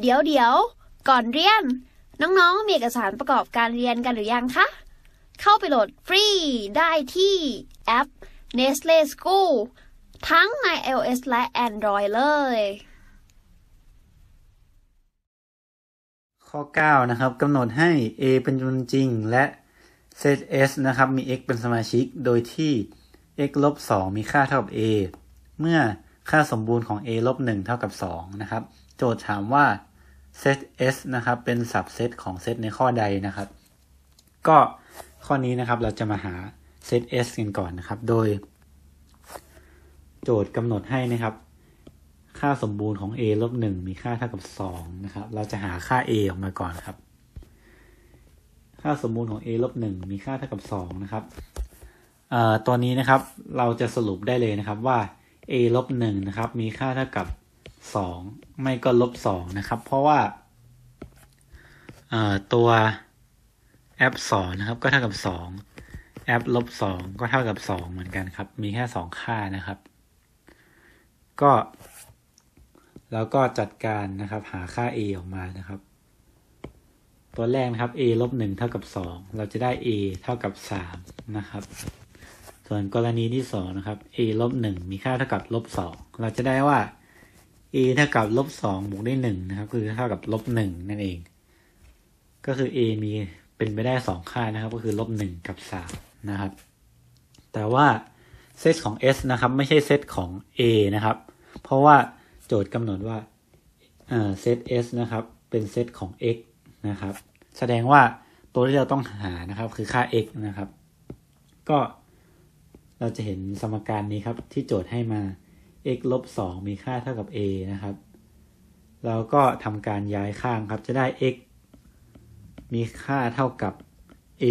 เดี๋ยวเดี๋ยวก่อนเรียน น้องๆ มีเอกสารประกอบการเรียนกันหรือยังคะ เข้าไปโหลดฟรีได้ที่แอป Nestle School ทั้งใน iOS และ Android เลย ข้อ 9 นะครับกำหนดให้ a เป็นจำนวนจริงและ set s นะครับ มี x เป็นสมาชิก โดยที่ x ลบ2มีค่าเท่ากับ a เมื่อค่าสมบูรณ์ของ a ลบ1เท่ากับ2นะครับ โจทย์ถามว่า set s นะครับ เป็น subset ของเซตในข้อใดนะครับ ก็ข้อนี้นะครับเราจะมาหา set s กันก่อนนะครับ โดย โจทย์กำหนดให้นะครับ ค่าสมบูรณ์ของ a ลบ1มีค่าเท่ากับ2นะครับ เราจะหาค่า a ออกมาก่อนครับ ค่าสมบูรณ์ของ a ลบ1มีค่าเท่ากับ2นะครับตัวนี้นะครับเราจะสรุปได้เลยนะครับว่า a ลบ1นะครับ มีค่าเท่ากับ 2ไม่ก็ลบ2นะครับ เพราะว่าตัวแอป2นะครับ ก็เท่ากับ2แอปลบ2ก็เท่ากับ2เหมือนกันครับ มีแค่2ค่านะครับ ก็แล้วก็จัดการนะครับ หาค่า a ออกมานะครับ ตัวแรกนะครับ a ลบ1เท่ากับ2เราจะได้ a เท่ากับ3นะครับ ส่วนกรณีที่2นะครับ a ลบ1มีค่าเท่ากับลบ2เราจะได้ว่า a เท่ากับลบ2บวกได้1นะครับ คือเท่ากับลบ1นั่นเอง ก็คือ a มีเป็นไปได้2ค่านะครับ ก็คือลบ1กับ3นะครับ แต่ว่าเซตของ s นะครับ ไม่ใช่เซตของ a นะครับ เพราะว่าโจทย์กำหนดว่าเซต s นะครับ เป็นเซตของ x นะครับ แสดงว่าตัวที่เราต้องหานะครับ คือค่า x นะครับ ก็เราจะเห็นสมการนี้ครับที่โจทย์ให้มา x ลบ2มีค่าเท่ากับ a นะครับ เราก็ทำการย้ายข้างครับ จะได้ x มีค่าเท่ากับ a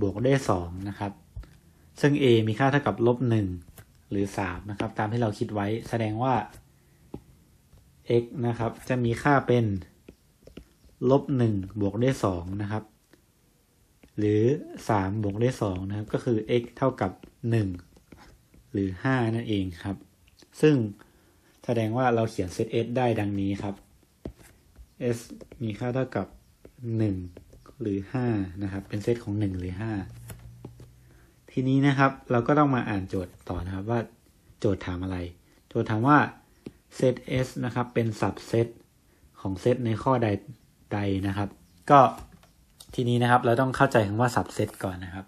บวกด้วย2นะครับ ซึ่ง a มีค่าเท่ากับลบ1หรือ3นะครับ ตามที่เราคิดไว้ แสดงว่า x นะครับ จะมีค่าเป็นลบหนึ่งบวกด้วยสองนะครับ หรือสามบวกด้วยสองนะครับ ก็คือ x เท่ากับหนึ่งหรือห้านั่นเองครับ ซึ่งแสดงว่าเราเขียนเซต s ได้ดังนี้ครับ s มีค่าเท่ากับหนึ่งหรือห้านะครับ เป็นเซตของหนึ่งหรือห้าทีนี้นะครับ เราก็ต้องมาอ่านโจทย์ต่อนะครับว่าโจทย์ถามอะไร โจทย์ถามว่าเซต S นะครับ เป็นสับเซตของเซตในข้อใดใดนะครับ ก็ทีนี้นะครับ เราต้องเข้าใจคำว่าสับเซตก่อนนะครับ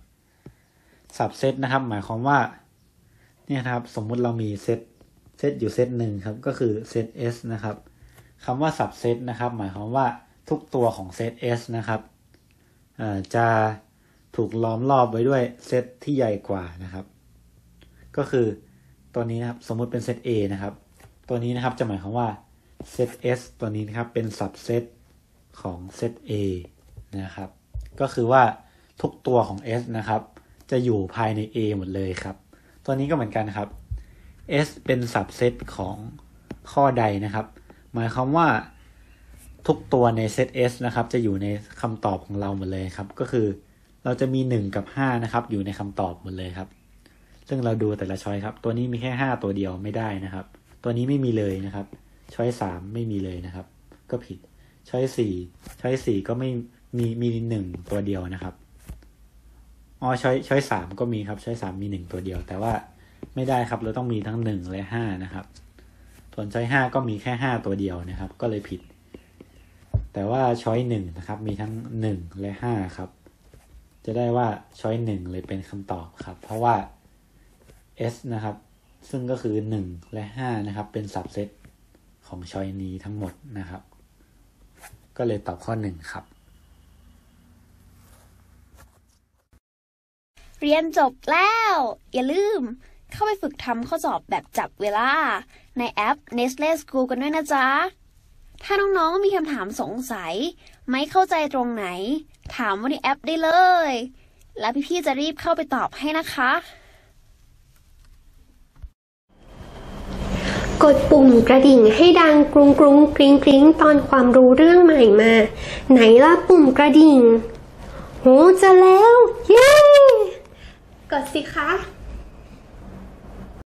สับเซตนะครับ หมายความว่าเนี่ยครับ สมมุติเรามีเซต เซตอยู่เซตหนึ่งครับ ก็คือเซต S นะครับคำว่าสับเซตนะครับ หมายความว่าทุกตัวของเซต S นะครับจะถูกล้อมรอบไว้ด้วยเซตที่ใหญ่กว่านะครับ ก็คือตัวนี้นะครับ สมมุติเป็นเซต A นะครับ ตัวนี้นะครับจะหมายความว่าเซต S ตัวนี้นะครับเป็นสับเซตของเซต A นะครับ ก็คือว่าทุกตัวของ S นะครับ จะอยู่ภายใน A หมดเลยครับ ตัวนี้ก็เหมือนกันครับ S เป็นสับเซตของข้อใดนะครับ หมายความว่าทุกตัวในเซต S นะครับ จะอยู่ในคำตอบของเราหมดเลยครับ ก็คือเราจะมี 1 กับ 5 นะครับ อยู่ในคำตอบหมดเลยครับ ซึ่งเราดูแต่ละช้อยครับ ตัวนี้มีแค่ 5 ตัวเดียวไม่ได้นะครับ ตัวนี้ไม่มีเลยนะครับช้อยสามไม่มีเลยนะครับ ก็ผิดช้อยสี่ช้อยสี่ก็ไม่มีมีหนึ่งตัวเดียวนะครับอ๋อช้อยช้อยสามก็มีครับช้อยสามมีหนึ่งตัวเดียว แต่ว่า ไม่ได้ครับ เราต้องมีทั้งหนึ่งและห้านะครับ ส่วนช้อยห้าก็มีแค่ห้าตัวเดียวนะครับ ก็เลยผิด แต่ว่าช้อยหนึ่งนะครับ มีทั้งหนึ่งและห้าครับ จะได้ว่าช้อยหนึ่งเลยเป็นคำตอบครับ เพราะว่า s นะครับ ซึ่งก็คือ1และ5นะครับ เป็นสับเซตของชอยนี้ทั้งหมดนะครับ ก็เลยตอบข้อ1ครับเรียนจบแล้ว อย่าลืม เข้าไปฝึกทำข้อสอบแบบจับเวลา ในแอป Nestle School กันด้วยนะจ๊ะ ถ้าน้องๆมีคำถามสงสัย ไม่เข้าใจตรงไหน ถามว่าในแอปได้เลย แล้วพี่ๆจะรีบเข้าไปตอบให้นะคะ กดปุ่มกระดิ่งให้ดังกรุงกรุงกริ้งกริ้งตอนความรู้เรื่องใหม่มา ไหนล่ะปุ่มกระดิ่งโหจะแล้ว เย้ กดสิคะ